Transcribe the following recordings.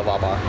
幺八八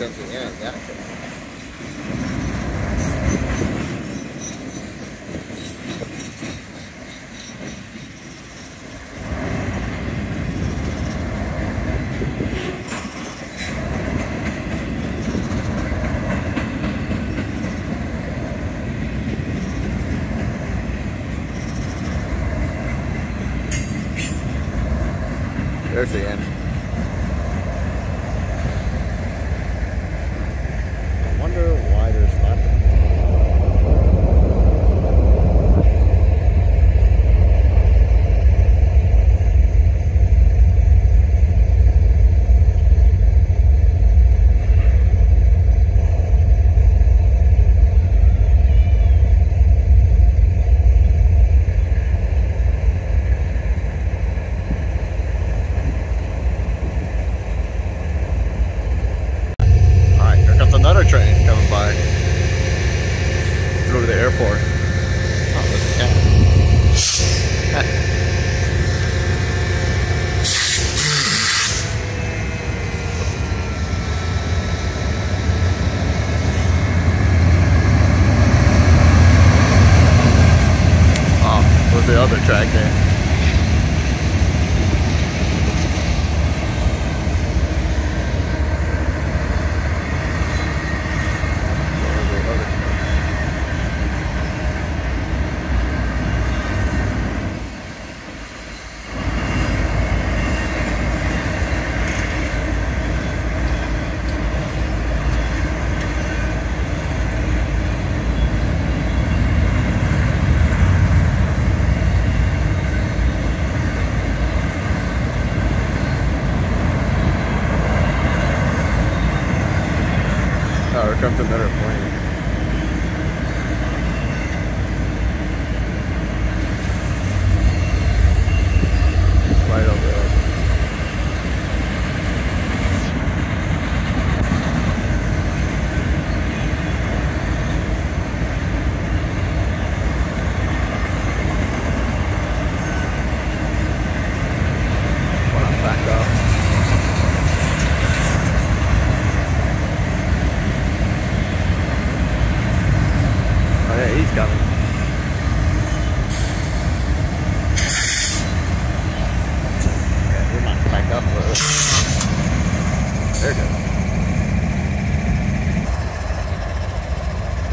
Yeah.